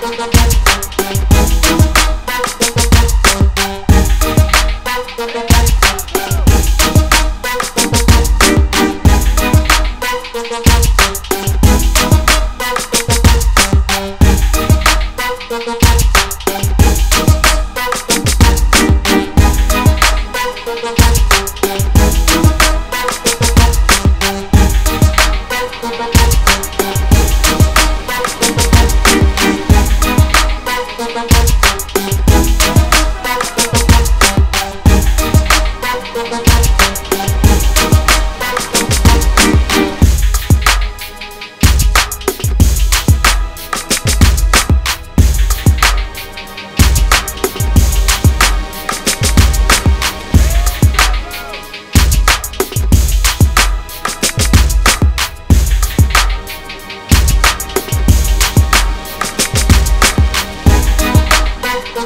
Don't go touch